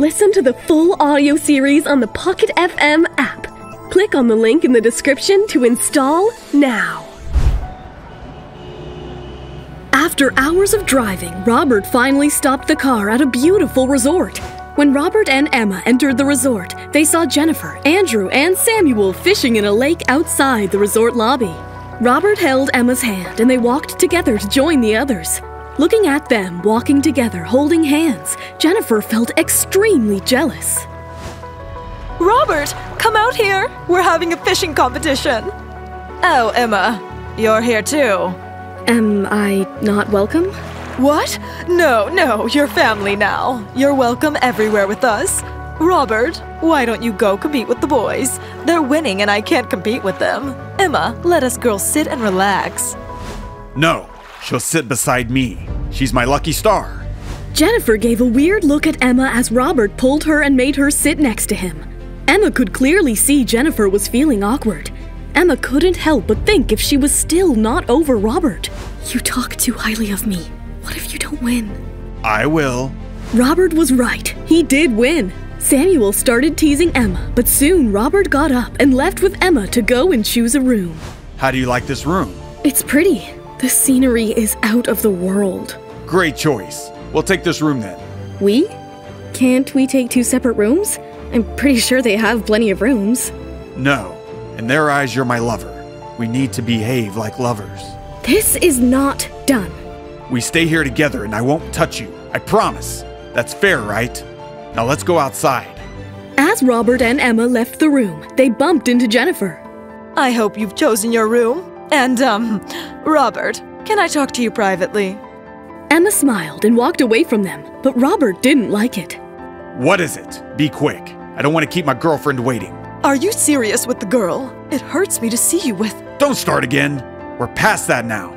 Listen to the full audio series on the Pocket FM app. Click on the link in the description to install now. After hours of driving, Robert finally stopped the car at a beautiful resort. When Robert and Emma entered the resort, they saw Jennifer, Andrew, and Samuel fishing in a lake outside the resort lobby. Robert held Emma's hand and they walked together to join the others. Looking at them walking together, holding hands, Jennifer felt extremely jealous. Robert, come out here. We're having a fishing competition. Oh, Emma, you're here too. Am I not welcome? What? No, no, you're family now. You're welcome everywhere with us. Robert, why don't you go compete with the boys? They're winning and I can't compete with them. Emma, let us girls sit and relax. No, she'll sit beside me. She's my lucky star. Jennifer gave a weird look at Emma as Robert pulled her and made her sit next to him. Emma could clearly see Jennifer was feeling awkward. Emma couldn't help but think if she was still not over Robert. You talk too highly of me. What if you don't win? I will. Robert was right. He did win. Samuel started teasing Emma, but soon Robert got up and left with Emma to go and choose a room. How do you like this room? It's pretty. The scenery is out of the world. Great choice. We'll take this room then. We? Can't we take two separate rooms? I'm pretty sure they have plenty of rooms. No. In their eyes, you're my lover. We need to behave like lovers. This is not done. We stay here together and I won't touch you. I promise. That's fair, right? Now let's go outside. As Robert and Emma left the room, they bumped into Jennifer. I hope you've chosen your room. And, um, Robert, can I talk to you privately? Emma smiled and walked away from them, but Robert didn't like it. What is it? Be quick. I don't want to keep my girlfriend waiting. Are you serious with the girl? It hurts me to see you with. Don't start again. We're past that now.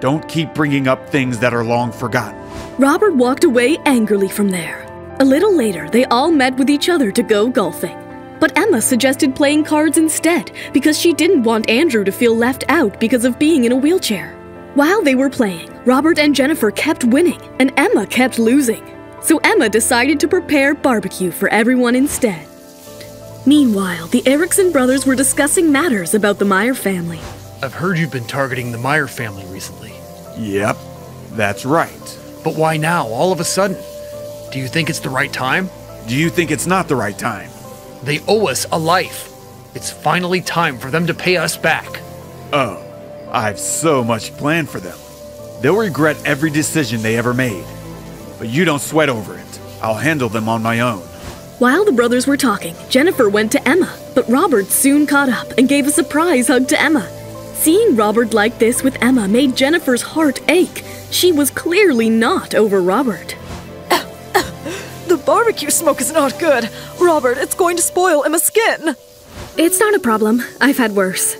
Don't keep bringing up things that are long forgotten. Robert walked away angrily from there. A little later, they all met with each other to go golfing. But Emma suggested playing cards instead because she didn't want Andrew to feel left out because of being in a wheelchair. While they were playing, Robert and Jennifer kept winning and Emma kept losing. So Emma decided to prepare barbecue for everyone instead. Meanwhile, the Erickson brothers were discussing matters about the Meyer family. I've heard you've been targeting the Meyer family recently. Yep, that's right. But why now, all of a sudden? Do you think it's the right time? Do you think it's not the right time? They owe us a life. It's finally time for them to pay us back. Oh, I've so much planned for them. They'll regret every decision they ever made. But you don't sweat over it. I'll handle them on my own. While the brothers were talking, Jennifer went to Emma, but Robert soon caught up and gave a surprise hug to Emma. Seeing Robert like this with Emma made Jennifer's heart ache. She was clearly not over Robert. The barbecue smoke is not good. Robert, it's going to spoil Emma's skin. It's not a problem. I've had worse.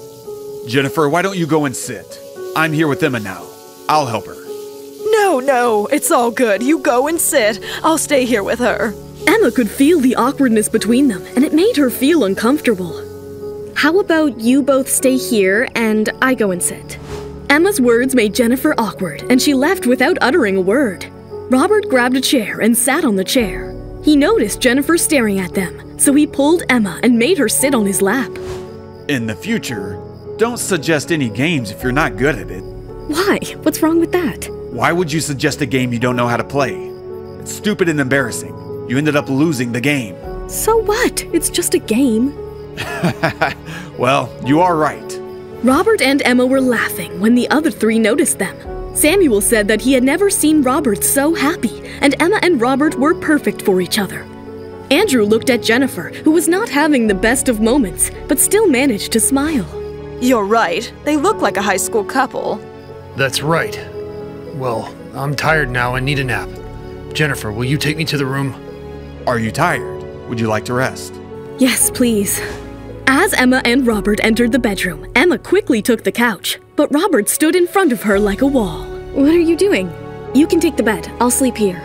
Jennifer, why don't you go and sit? I'm here with Emma now. I'll help her. No, no, it's all good. You go and sit. I'll stay here with her. Emma could feel the awkwardness between them, and it made her feel uncomfortable. How about you both stay here and I go and sit? Emma's words made Jennifer awkward, and she left without uttering a word. Robert grabbed a chair and sat on the chair. He noticed Jennifer staring at them, so he pulled Emma and made her sit on his lap. In the future, don't suggest any games if you're not good at it. Why? What's wrong with that? Why would you suggest a game you don't know how to play? It's stupid and embarrassing. You ended up losing the game. So what? It's just a game. well, you are right. Robert and Emma were laughing when the other three noticed them. Samuel said that he had never seen Robert so happy, and Emma and Robert were perfect for each other. Andrew looked at Jennifer, who was not having the best of moments, but still managed to smile. You're right. They look like a high school couple. That's right. Well, I'm tired now and need a nap. Jennifer, will you take me to the room? Are you tired? Would you like to rest? Yes, please. As Emma and Robert entered the bedroom, Emma quickly took the couch, but Robert stood in front of her like a wall. What are you doing? You can take the bed. I'll sleep here.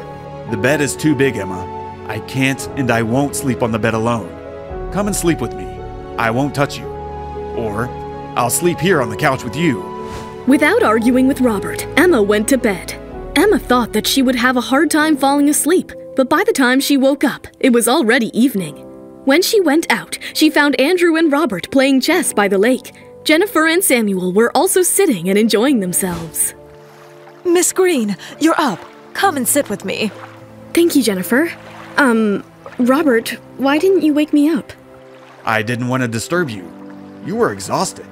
The bed is too big, Emma. I can't and I won't sleep on the bed alone. Come and sleep with me. I won't touch you. Or I'll sleep here on the couch with you. Without arguing with Robert, Emma went to bed. Emma thought that she would have a hard time falling asleep, but by the time she woke up, it was already evening. When she went out, she found Andrew and Robert playing chess by the lake. Jennifer and Samuel were also sitting and enjoying themselves. Miss Green, you're up. Come and sit with me. Thank you, Jennifer. Um, Robert, why didn't you wake me up? I didn't want to disturb you. You were exhausted.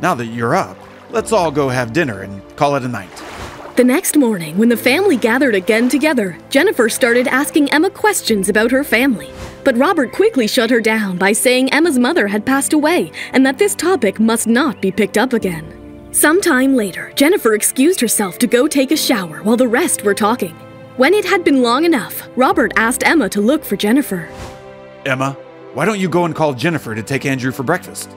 Now that you're up, let's all go have dinner and call it a night. The next morning, when the family gathered again together, Jennifer started asking Emma questions about her family. But Robert quickly shut her down by saying Emma's mother had passed away and that this topic must not be picked up again. Sometime later, Jennifer excused herself to go take a shower while the rest were talking. When it had been long enough, Robert asked Emma to look for Jennifer. Emma, why don't you go and call Jennifer to take Andrew for breakfast?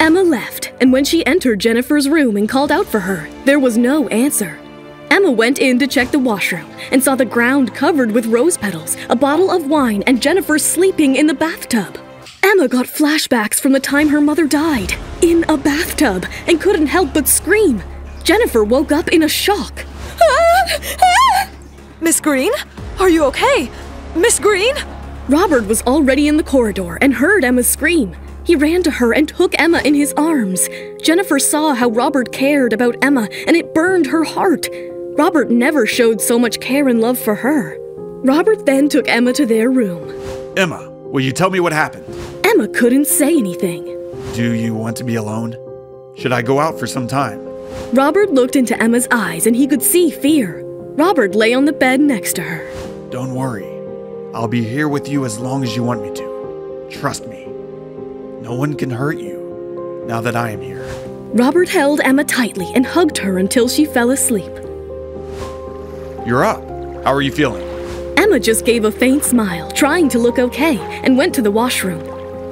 Emma left, and when she entered Jennifer's room and called out for her, there was no answer. Emma went in to check the washroom and saw the ground covered with rose petals, a bottle of wine, and Jennifer sleeping in the bathtub. Emma got flashbacks from the time her mother died, in a bathtub, and couldn't help but scream. Jennifer woke up in a shock. Miss Green, are you okay? Miss Green? Robert was already in the corridor and heard Emma scream. He ran to her and took Emma in his arms. Jennifer saw how Robert cared about Emma, and it burned her heart. Robert never showed so much care and love for her. Robert then took Emma to their room. Emma, will you tell me what happened? Emma couldn't say anything. Do you want to be alone? Should I go out for some time? Robert looked into Emma's eyes and he could see fear. Robert lay on the bed next to her. Don't worry. I'll be here with you as long as you want me to. Trust me. No one can hurt you now that I am here. Robert held Emma tightly and hugged her until she fell asleep. You're up. How are you feeling? Emma just gave a faint smile, trying to look okay, and went to the washroom.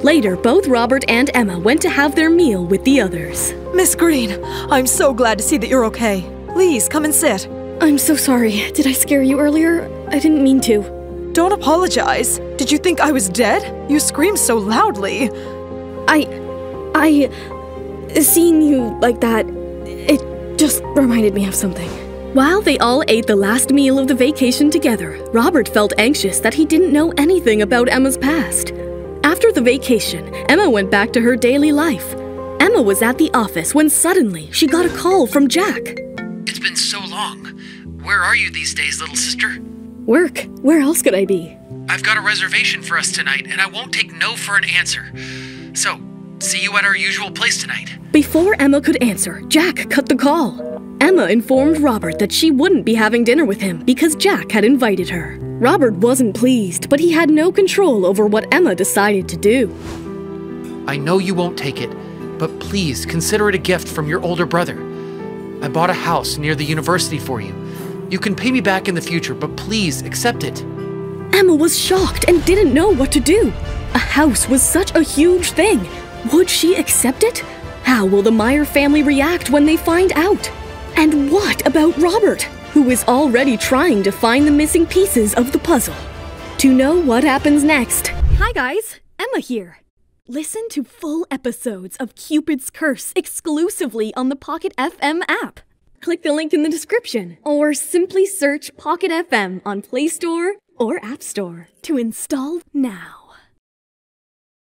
Later, both Robert and Emma went to have their meal with the others. Miss Green, I'm so glad to see that you're okay. Please come and sit. I'm so sorry. Did I scare you earlier? I didn't mean to. Don't apologize. Did you think I was dead? You screamed so loudly. I. I. Seeing you like that, it just reminded me of something. While they all ate the last meal of the vacation together, Robert felt anxious that he didn't know anything about Emma's past. After the vacation, Emma went back to her daily life. Emma was at the office when suddenly she got a call from Jack. It's been so long. Where are you these days, little sister? Work. Where else could I be? I've got a reservation for us tonight, and I won't take no for an answer. So, see you at our usual place tonight. Before Emma could answer, Jack cut the call. Emma informed Robert that she wouldn't be having dinner with him because Jack had invited her. Robert wasn't pleased, but he had no control over what Emma decided to do. I know you won't take it, but please consider it a gift from your older brother. I bought a house near the university for you. You can pay me back in the future, but please accept it. Emma was shocked and didn't know what to do. A house was such a huge thing. Would she accept it? How will the Meyer family react when they find out? And what about Robert, who is already trying to find the missing pieces of the puzzle? To know what happens next. Hi, guys. Emma here. Listen to full episodes of Cupid's Curse exclusively on the Pocket FM app. Click the link in the description or simply search Pocket FM on Play Store or App Store to install now.